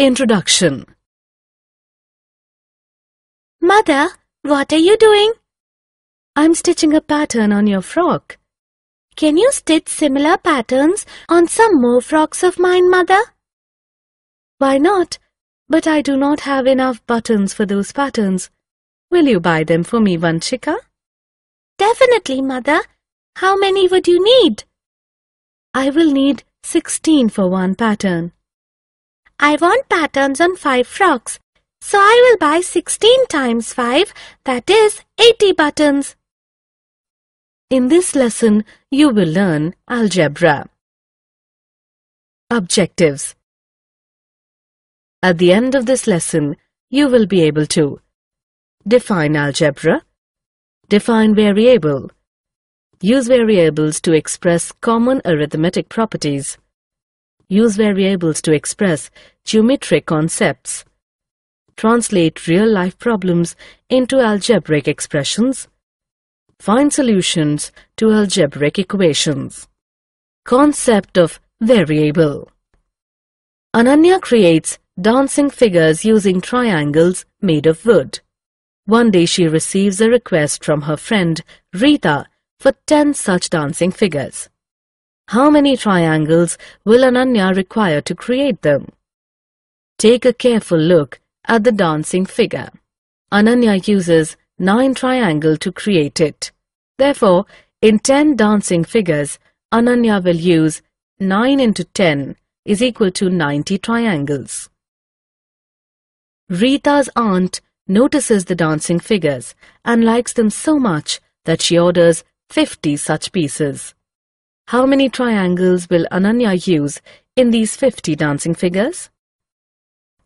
Introduction Mother, what are you doing? I'm stitching a pattern on your frock. Can you stitch similar patterns on some more frocks of mine, Mother? Why not? But I do not have enough buttons for those patterns. Will you buy them for me, Vanchika? Definitely, Mother. How many would you need? I will need 16 for one pattern. I want patterns on 5 frocks, so I will buy 16 times 5, that is 80 buttons. In this lesson, you will learn algebra. Objectives At the end of this lesson, you will be able to define algebra, define variable, use variables to express common arithmetic properties, use variables to express geometric concepts, translate real-life problems into algebraic expressions, Find solutions to algebraic equations. Concept of variable. Ananya creates dancing figures using triangles made of wood. One day she receives a request from her friend Rita for 10 such dancing figures. How many triangles will Ananya require to create them? Take a careful look at the dancing figure. Ananya uses 9 triangle to create it. Therefore, in 10 dancing figures, Ananya will use 9 into 10 is equal to 90 triangles. Rita's aunt notices the dancing figures and likes them so much that she orders 50 such pieces. How many triangles will Ananya use in these 50 dancing figures?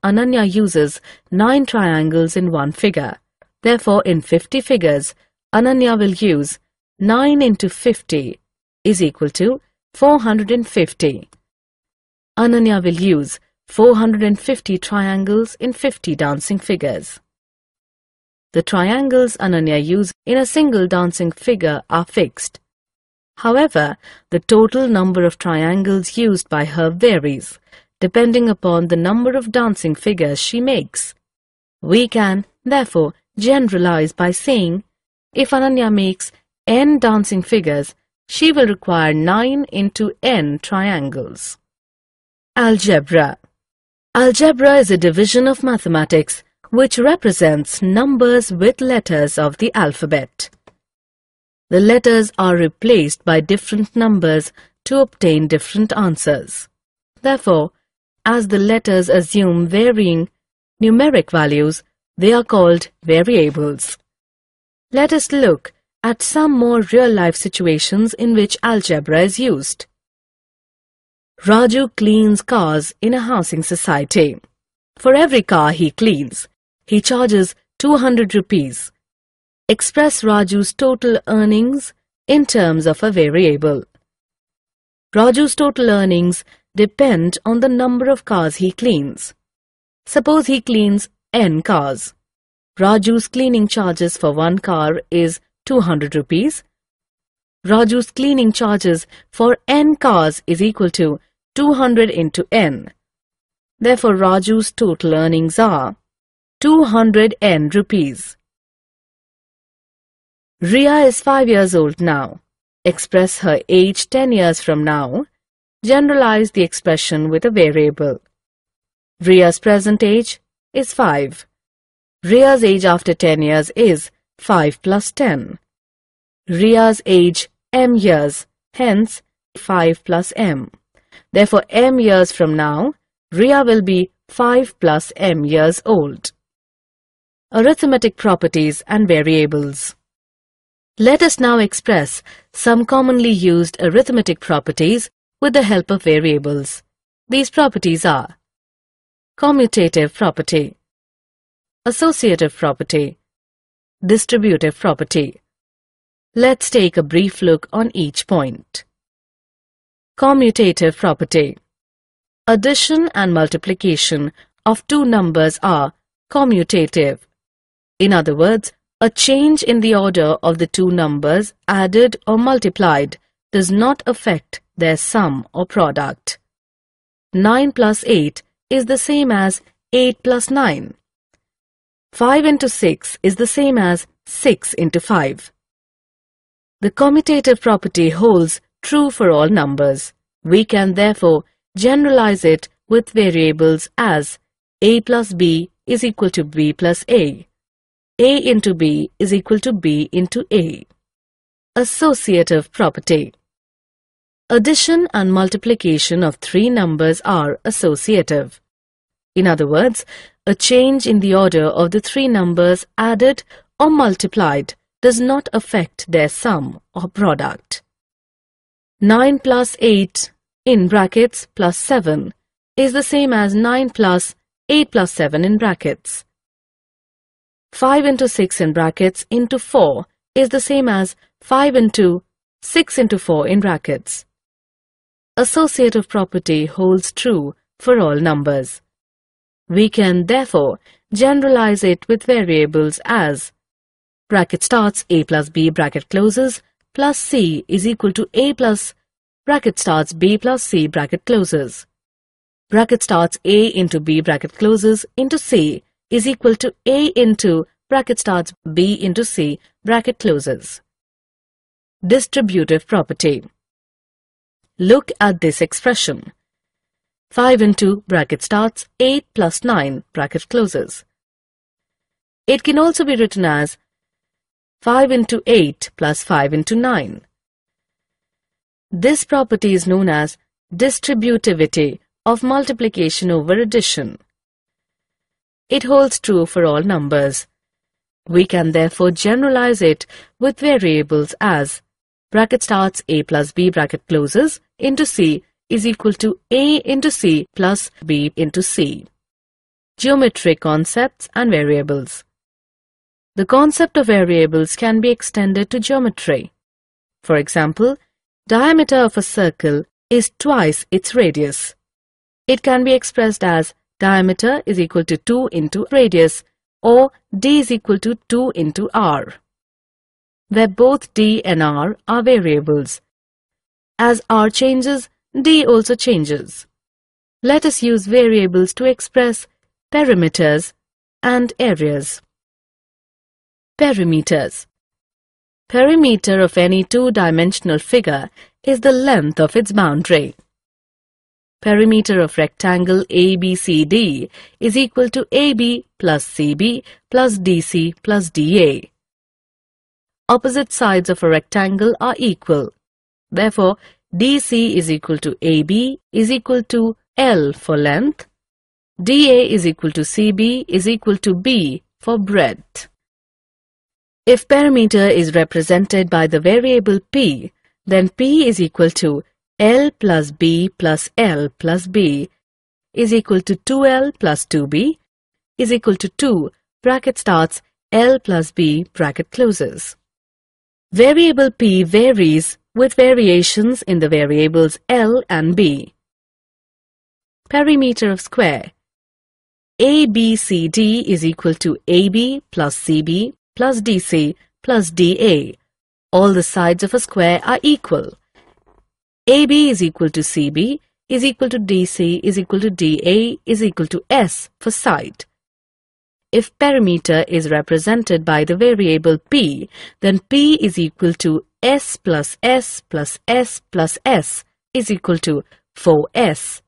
Ananya uses 9 triangles in one figure. Therefore, in 50 figures, Ananya will use 9 into 50 is equal to 450. Ananya will use 450 triangles in 50 dancing figures. The triangles Ananya use in a single dancing figure are fixed. However, the total number of triangles used by her varies, depending upon the number of dancing figures she makes. We can, therefore, generalize by saying, if Ananya makes n dancing figures, she will require 9 into n triangles. Algebra Algebra is a division of mathematics which represents numbers with letters of the alphabet. The letters are replaced by different numbers to obtain different answers. Therefore, as the letters assume varying numeric values, they are called variables. Let us look at some more real-life situations in which algebra is used. Raju cleans cars in a housing society. For every car he cleans, he charges 200 rupees. Express Raju's total earnings in terms of a variable. Raju's total earnings depend on the number of cars he cleans. Suppose he cleans n cars. Raju's cleaning charges for one car is 200 rupees. Raju's cleaning charges for n cars is equal to 200 into n. Therefore, Raju's total earnings are 200 n rupees. Ria is 5 years old now. Express her age 10 years from now. Generalize the expression with a variable. Ria's present age is 5. Ria's age after 10 years is 5 plus 10. Ria's age m years, hence 5 plus m. Therefore, m years from now, Ria will be 5 plus m years old. Arithmetic properties and variables. Let us now express some commonly used arithmetic properties with the help of variables. These properties are commutative property, associative property, distributive property. Let's take a brief look on each point. Commutative property. Addition and multiplication of two numbers are commutative. In other words, a change in the order of the two numbers added or multiplied does not affect their sum or product. 9 plus 8 is the same as 8 plus 9. 5 into 6 is the same as 6 into 5. The commutative property holds true for all numbers. We can therefore generalize it with variables as a plus b is equal to b plus a. a into b is equal to b into a. Associative property Addition and multiplication of three numbers are associative. In other words, a change in the order of the three numbers added or multiplied does not affect their sum or product. 9 plus 8 in brackets plus 7 is the same as 9 plus 8 plus 7 in brackets. 5 into 6 in brackets into 4 is the same as 5 into 6 into 4 in brackets. Associative property holds true for all numbers. We can therefore generalize it with variables as bracket starts a plus b bracket closes plus c is equal to a plus bracket starts b plus c bracket closes. Bracket starts a into b bracket closes into c is equal to a into bracket starts b into c bracket closes. Distributive property. Look at this expression. 5 into bracket starts 8 plus 9 bracket closes. It can also be written as 5 into 8 plus 5 into 9. This property is known as distributivity of multiplication over addition. It holds true for all numbers. We can therefore generalize it with variables as bracket starts a plus b bracket closes into c is equal to a into c plus b into c. Geometric concepts and variables. The concept of variables can be extended to geometry. For example, diameter of a circle is twice its radius. It can be expressed as diameter is equal to 2 into radius or d is equal to 2 into r where both d and r are variables. As r changes, d also changes. Let us use variables to express perimeters and areas. Perimeters Perimeter of any two-dimensional figure is the length of its boundary. Perimeter of rectangle ABCD is equal to AB plus CB plus DC plus DA opposite sides of a rectangle are equal. Therefore, DC is equal to AB is equal to L for length. DA is equal to CB is equal to B for breadth. If perimeter is represented by the variable P, then P is equal to L plus B plus L plus B is equal to 2L plus 2B is equal to 2 bracket starts L plus B bracket closes. Variable p varies with variations in the variables L and B. Perimeter of square ABCD is equal to AB plus CB plus DC plus DA. All the sides of a square are equal. AB is equal to CB is equal to DC is equal to DA is equal to S for side. If perimeter is represented by the variable p, then p is equal to s plus s plus s plus s is equal to 4s.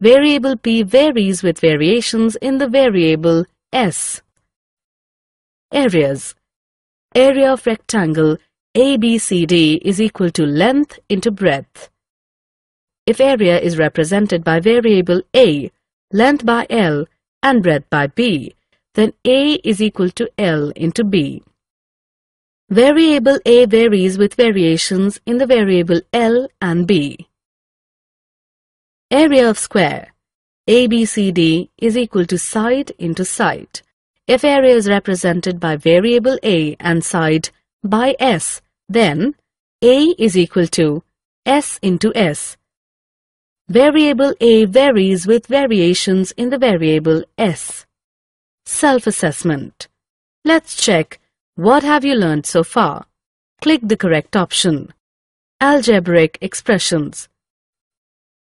Variable p varies with variations in the variable s. Areas Area of rectangle ABCD is equal to length into breadth. If area is represented by variable a, length by L and breadth by b, then a is equal to L into b. Variable a varies with variations in the variable L and b. Area of square ABCD is equal to side into side. If area is represented by variable a and side by s, then a is equal to s into s Variable A varies with variations in the variable S. Self-assessment. Let's check what have you learned so far. Click the correct option. Algebraic expressions.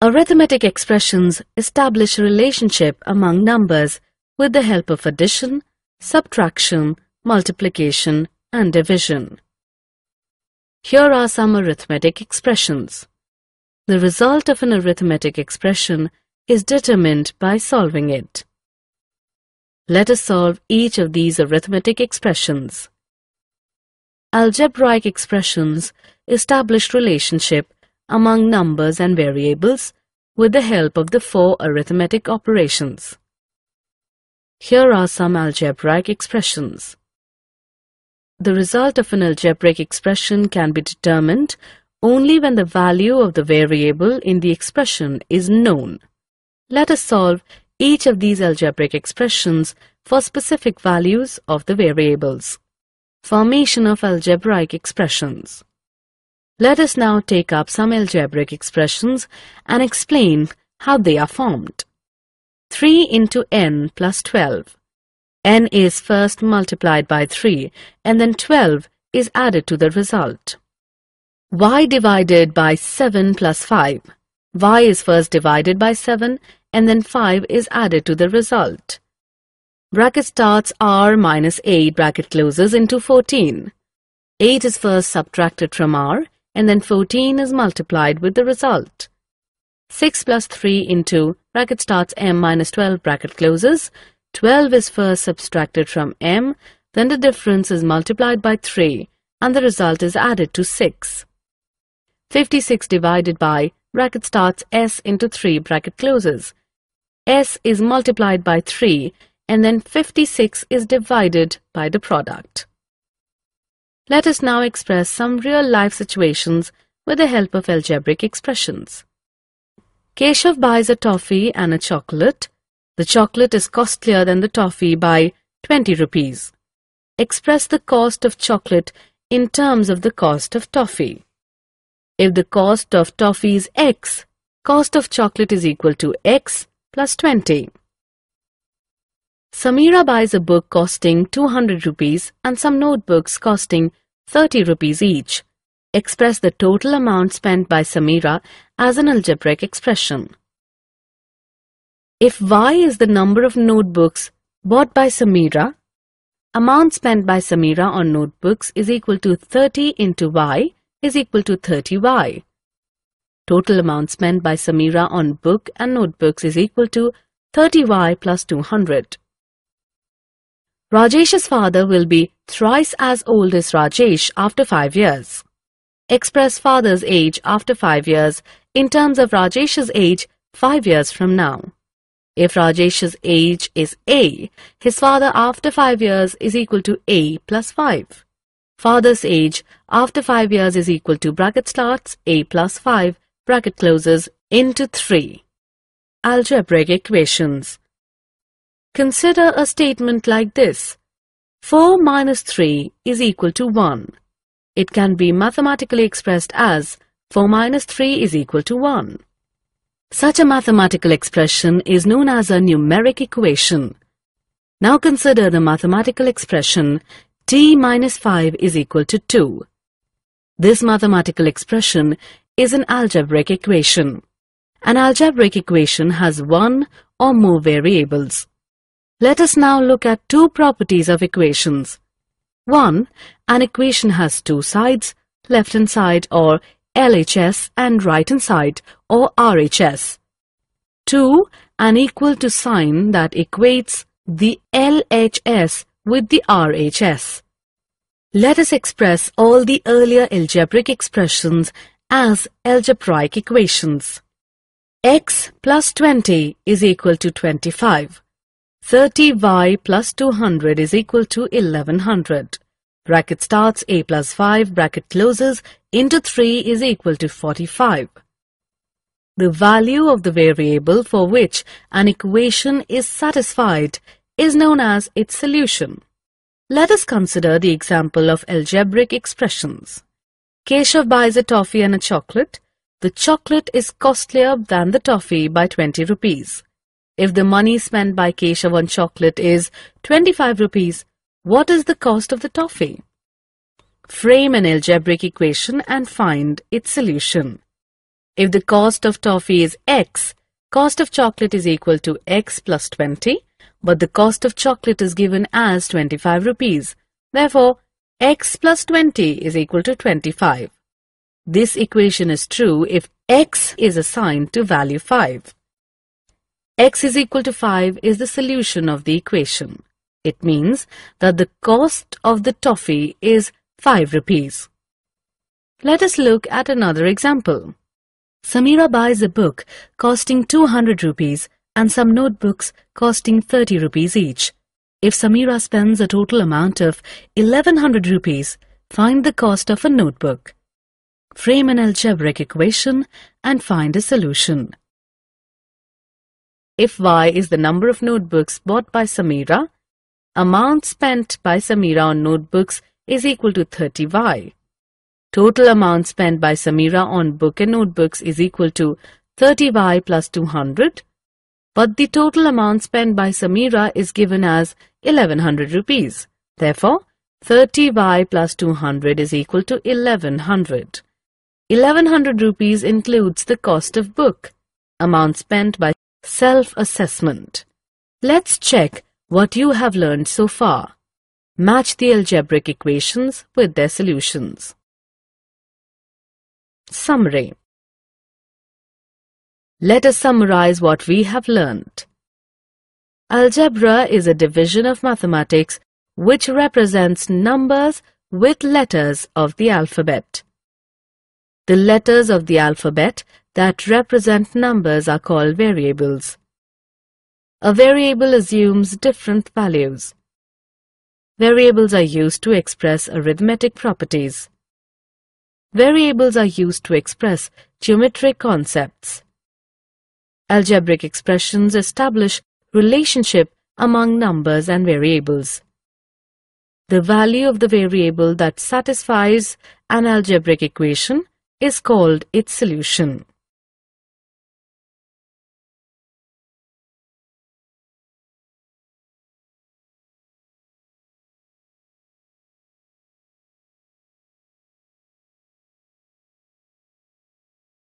Arithmetic expressions establish a relationship among numbers with the help of addition, subtraction, multiplication and division. Here are some arithmetic expressions. The result of an arithmetic expression is determined by solving it. Let us solve each of these arithmetic expressions. Algebraic expressions establish relationship among numbers and variables with the help of the four arithmetic operations. Here are some algebraic expressions. The result of an algebraic expression can be determined only when the value of the variable in the expression is known. Let us solve each of these algebraic expressions for specific values of the variables. Formation of algebraic expressions. Let us now take up some algebraic expressions and explain how they are formed. 3 into n plus 12 n is first multiplied by 3 and then 12 is added to the result. Y divided by 7 plus 5. y is first divided by 7 and then 5 is added to the result. Bracket starts r minus 8 bracket closes into 14. 8 is first subtracted from r and then 14 is multiplied with the result. 6 plus 3 into bracket starts m minus 12 bracket closes 12 is first subtracted from m, then the difference is multiplied by 3 and the result is added to 6. 56 divided by bracket starts s into 3 bracket closes. s is multiplied by 3 and then 56 is divided by the product. Let us now express some real-life situations with the help of algebraic expressions. Keshav buys a toffee and a chocolate the chocolate is costlier than the toffee by 20 rupees. Express the cost of chocolate in terms of the cost of toffee. If the cost of toffee is x, cost of chocolate is equal to x plus 20. Samira buys a book costing 200 rupees and some notebooks costing 30 rupees each. Express the total amount spent by Samira as an algebraic expression. If Y is the number of notebooks bought by Samira, amount spent by Samira on notebooks is equal to 30 into Y is equal to 30Y. Total amount spent by Samira on book and notebooks is equal to 30Y plus 200. Rajesh's father will be thrice as old as Rajesh after 5 years. Express father's age after 5 years in terms of Rajesh's age 5 years from now. If Rajesh's age is A, his father after 5 years is equal to A plus 5. Father's age after 5 years is equal to bracket starts A plus 5 bracket closes into 3. Algebraic equations. Consider a statement like this. 4 minus 3 is equal to 1. It can be mathematically expressed as 4 minus 3 is equal to 1. Such a mathematical expression is known as a numeric equation. Now consider the mathematical expression t minus 5 is equal to 2. This mathematical expression is an algebraic equation. An algebraic equation has one or more variables. Let us now look at two properties of equations. 1. An equation has two sides, left-hand side or LHS and right-hand side or RHS. 2. An equal to sign that equates the LHS with the RHS. Let us express all the earlier algebraic expressions as algebraic equations. x plus 20 is equal to 25. 30y plus 200 is equal to 1100. Bracket starts a plus 5, bracket closes, into 3 is equal to 45. The value of the variable for which an equation is satisfied is known as its solution. Let us consider the example of algebraic expressions. Keshav buys a toffee and a chocolate. The chocolate is costlier than the toffee by 20 rupees. If the money spent by Keshav on chocolate is 25 rupees, what is the cost of the toffee? Frame an algebraic equation and find its solution. If the cost of toffee is x, cost of chocolate is equal to x plus 20, but the cost of chocolate is given as 25 rupees. Therefore, x plus 20 is equal to 25. This equation is true if x is assigned to value 5. x is equal to 5 is the solution of the equation. It means that the cost of the toffee is 5 rupees. Let us look at another example. Samira buys a book costing 200 rupees and some notebooks costing 30 rupees each. If Samira spends a total amount of 1100 rupees, find the cost of a notebook. Frame an algebraic equation and find a solution. If y is the number of notebooks bought by Samira, amount spent by Samira on notebooks is equal to 30y. Total amount spent by Samira on book and notebooks is equal to 30y plus 200. But the total amount spent by Samira is given as 1100 rupees. Therefore, 30y plus 200 is equal to 1100. 1100 rupees includes the cost of book, amount spent by self-assessment. Let's check what you have learned so far. Match the algebraic equations with their solutions. Summary Let us summarize what we have learnt. Algebra is a division of mathematics which represents numbers with letters of the alphabet. The letters of the alphabet that represent numbers are called variables. A variable assumes different values. Variables are used to express arithmetic properties. Variables are used to express geometric concepts. Algebraic expressions establish relationship among numbers and variables. The value of the variable that satisfies an algebraic equation is called its solution.